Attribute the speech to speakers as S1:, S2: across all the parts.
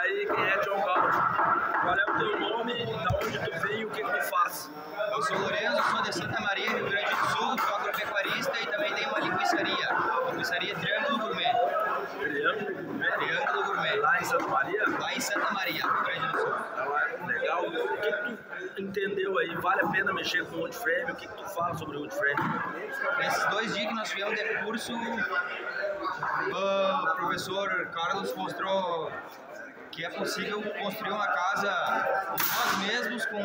S1: aí, quem é John Gaudi? Qual é o teu nome, da onde tu vem e o que, tu faz?
S2: Eu sou Lourenço, sou de Santa Maria, Rio Grande do Sul, sou agropecuarista e também tenho uma linguiçaria. Linguiçaria Triângulo Gourmet.
S1: Triângulo Gourmet?
S2: Triângulo Gourmet.
S1: Lá em Santa Maria?
S2: Lá em Santa Maria, Rio Grande do Sul.
S1: Ah, legal. O que, tu entendeu aí? Vale a pena mexer com wood frame? O que, tu fala sobre wood frame?
S2: Nesses dois dias que nós tivemos de curso, o professor Carlos mostrou que é possível construir uma casa nós mesmos com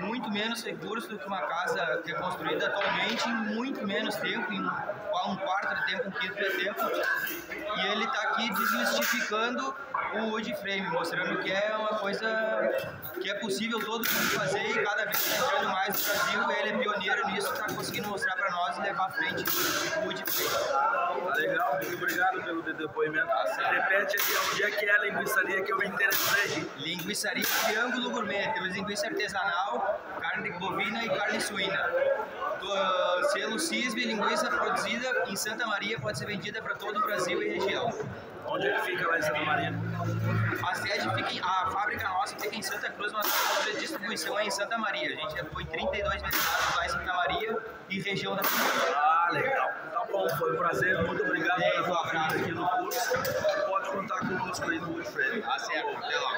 S2: muito menos recursos do que uma casa que é construída atualmente em muito menos tempo, em um quarto de tempo, um quinto de tempo. E ele está aqui desmistificando o wood frame, mostrando que é uma coisa que é possível todo mundo fazer e cada vez entrando mais no Brasil. Ele é pioneiro nisso, está conseguindo mostrar para nós e levar à frente o wood frame.
S1: Legal, muito obrigado pelo depoimento. Repete aqui onde é que é a linguiçaria que eu me interessei.
S2: Linguiçaria Triângulo Gourmet, temos linguiça artesanal, carne bovina e carne suína. Do, uh, selo CISB, linguiça produzida em Santa Maria, pode ser vendida para todo o Brasil e região.
S1: Onde é que fica lá em Santa Maria?
S2: A sede fica em, a fábrica nossa fica em Santa Cruz, mas a distribuição é em Santa Maria. A gente já foi 32 mercados lá em Santa Maria e região da
S1: Ah, legal. Tá bom, foi um prazer. Muito obrigado
S2: pelo abraço
S1: aqui no curso. Pode contar conosco aí no Woodfred.
S2: Tá certo, até lá.